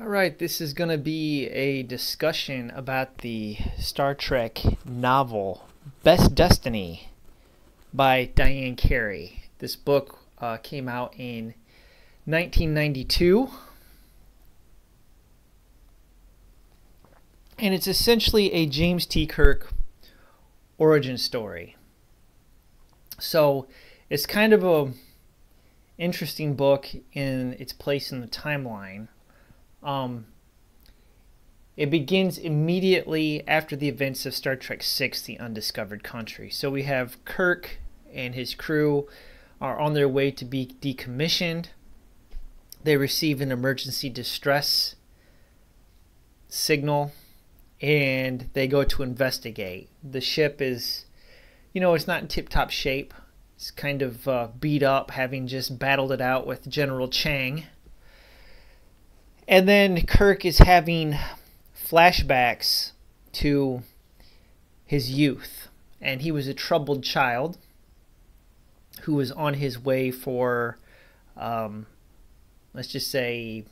All right, this is going to be a discussion about the Star Trek novel Best Destiny by Diane Carey. This book uh, came out in 1992. And it's essentially a James T. Kirk origin story. So it's kind of a interesting book in its place in the timeline. Um, it begins immediately after the events of Star Trek VI The Undiscovered Country. So we have Kirk and his crew are on their way to be decommissioned. They receive an emergency distress signal and they go to investigate. The ship is, you know, it's not in tip top shape. It's kind of uh, beat up, having just battled it out with General Chang. And then Kirk is having flashbacks to his youth. And he was a troubled child who was on his way for, um, let's just say,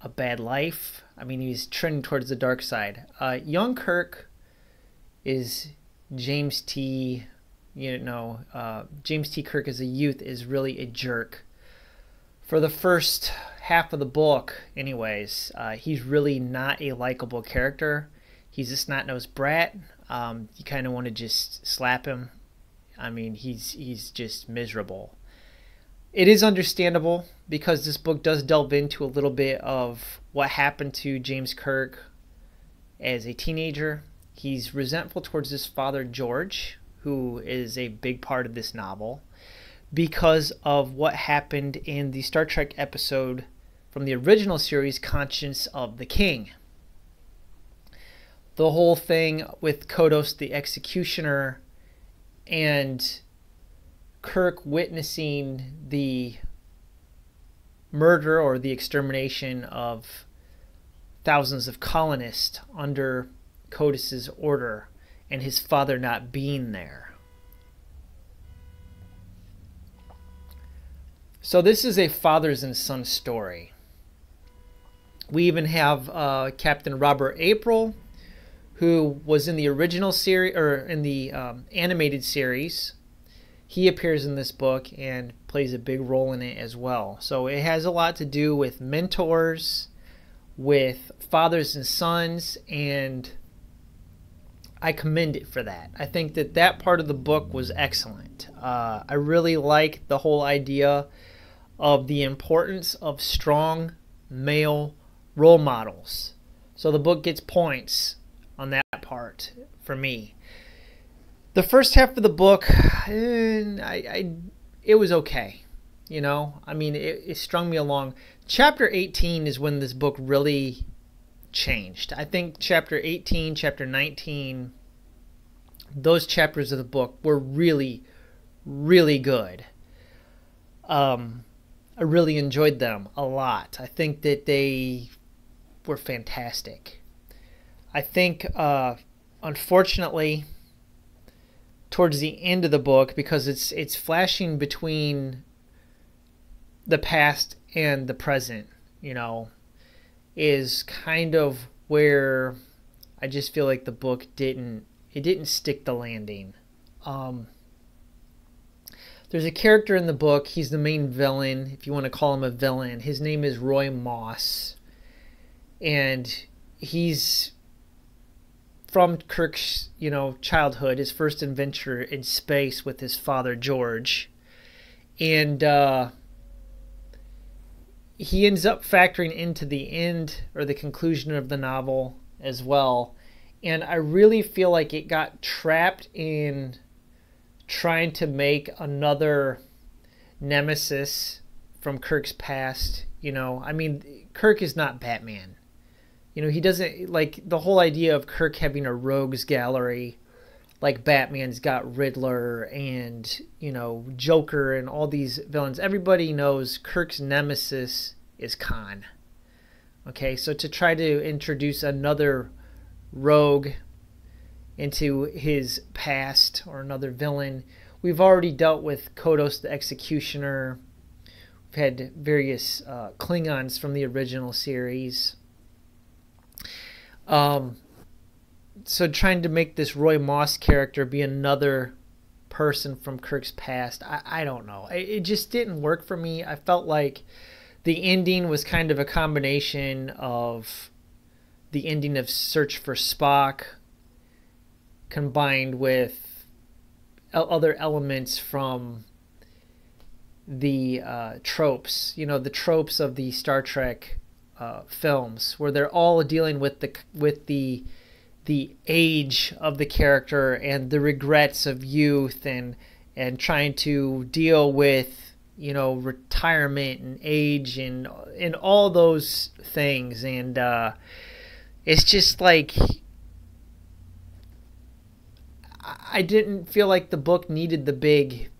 a bad life. I mean, he's trending towards the dark side. Uh, young Kirk is James T. You know, uh, James T. Kirk as a youth is really a jerk. For the first half of the book, anyways, uh, he's really not a likable character. He's a not nosed brat. Um, you kind of want to just slap him. I mean, he's he's just miserable. It is understandable because this book does delve into a little bit of what happened to James Kirk as a teenager. He's resentful towards his father, George, who is a big part of this novel, because of what happened in the Star Trek episode from the original series, Conscience of the King. The whole thing with Kodos the Executioner and Kirk witnessing the murder or the extermination of thousands of colonists under Kodos's order and his father not being there. So this is a fathers and son story. We even have uh, Captain Robert April, who was in the original series or in the um, animated series he appears in this book and plays a big role in it as well. So it has a lot to do with mentors, with fathers and sons, and I commend it for that. I think that that part of the book was excellent. Uh, I really like the whole idea of the importance of strong male role models. So the book gets points on that part for me the first half of the book, eh, I, I it was okay. You know, I mean, it, it strung me along. Chapter 18 is when this book really changed. I think chapter 18, chapter 19, those chapters of the book were really, really good. Um, I really enjoyed them a lot. I think that they were fantastic. I think, uh, unfortunately, towards the end of the book because it's it's flashing between the past and the present, you know, is kind of where I just feel like the book didn't it didn't stick the landing. Um, there's a character in the book. He's the main villain, if you want to call him a villain. His name is Roy Moss, and he's from Kirk's, you know, childhood, his first adventure in space with his father George, and uh, he ends up factoring into the end or the conclusion of the novel as well. And I really feel like it got trapped in trying to make another nemesis from Kirk's past. You know, I mean, Kirk is not Batman you know, he doesn't like the whole idea of Kirk having a rogues gallery like Batman's got Riddler and, you know, Joker and all these villains. Everybody knows Kirk's nemesis is Khan. Okay, so to try to introduce another rogue into his past or another villain, we've already dealt with Kodos the Executioner. We've had various uh, Klingons from the original series. Um, so trying to make this Roy Moss character be another person from Kirk's past, I, I don't know. It, it just didn't work for me. I felt like the ending was kind of a combination of the ending of Search for Spock combined with other elements from the uh, tropes, you know, the tropes of the Star Trek uh, films, where they're all dealing with the with the the age of the character and the regrets of youth and and trying to deal with you know retirement and age and and all those things. And uh, it's just like I didn't feel like the book needed the big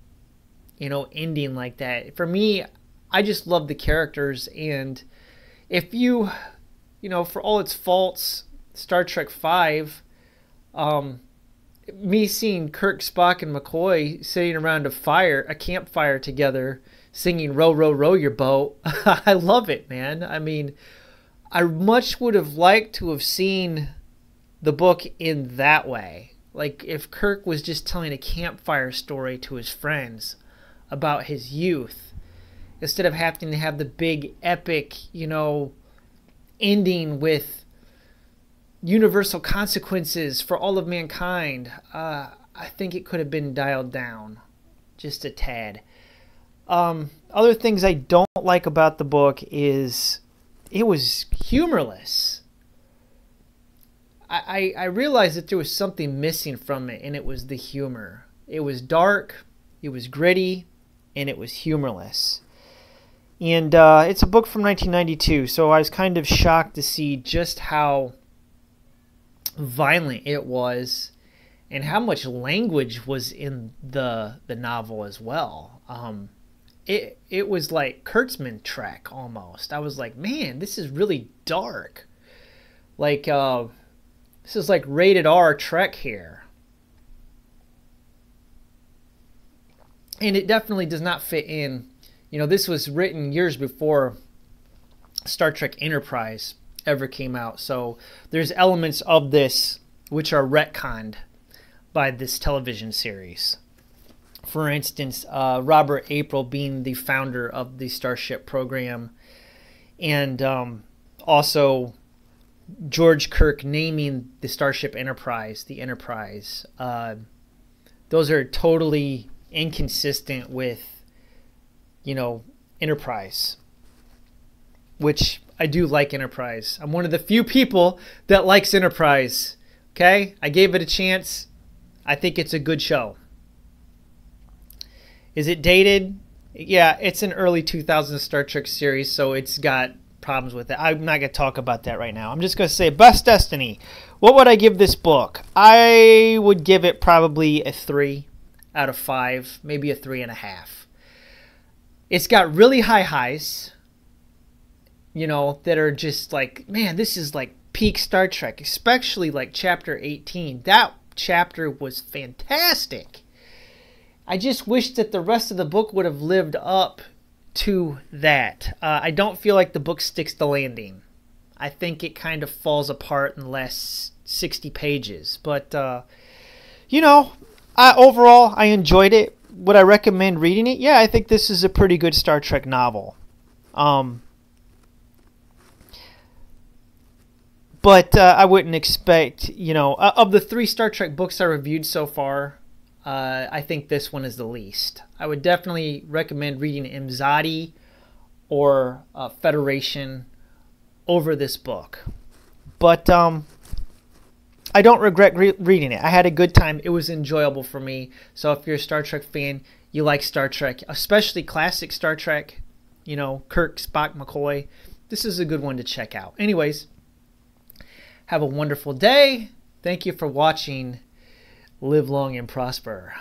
you know ending like that for me I just love the characters and if you you know for all its faults Star Trek Five, um, me seeing Kirk, Spock, and McCoy sitting around a fire, a campfire together, singing "Row, row, row your boat." I love it, man. I mean, I much would have liked to have seen the book in that way. Like if Kirk was just telling a campfire story to his friends about his youth, instead of having to have the big epic, you know, ending with universal consequences for all of mankind. Uh, I think it could have been dialed down just a tad. Um, other things I don't like about the book is it was humorless. I, I, realized that there was something missing from it, and it was the humor. It was dark, it was gritty, and it was humorless. And uh, it's a book from 1992, so I was kind of shocked to see just how violent it was and how much language was in the the novel as well. Um, it it was like Kurtzman Trek almost. I was like, man, this is really dark. Like uh, this is like rated R Trek here. And it definitely does not fit in. You know, this was written years before Star Trek Enterprise ever came out. So there's elements of this which are retconned by this television series. For instance, uh, Robert April being the founder of the Starship program, and um, also George Kirk naming the Starship Enterprise the Enterprise. Uh, those are totally inconsistent with, you know, Enterprise, which I do like Enterprise. I'm one of the few people that likes Enterprise. Okay? I gave it a chance. I think it's a good show. Is it dated? Yeah, it's an early 2000s Star Trek series, so it's got problems with it. I'm not going to talk about that right now. I'm just going to say Best Destiny. What would I give this book? I would give it probably a 3 out of 5, maybe a 3.5. It's got really high highs you know, that are just like, man, this is like peak Star Trek, especially like chapter 18. That chapter was fantastic. I just wish that the rest of the book would have lived up to that. Uh, I don't feel like the book sticks the landing. I think it kind of falls apart in the last 60 pages. But, uh, you know, I, overall, I enjoyed it. Would I recommend reading it? Yeah, I think this is a pretty good Star Trek novel. Um, but uh, I wouldn't expect, you know, of the three Star Trek books I reviewed so far, uh, I think this one is the least. I would definitely recommend reading Imzadi or uh, Federation over this book. But um, I don't regret re- reading it. I had a good time. It was enjoyable for me. So if you're a Star Trek fan, you like Star Trek, especially classic Star Trek, you know, Kirk, Spock, McCoy, this is a good one to check out. Anyways, have a wonderful day. Thank you for watching. Live long and prosper.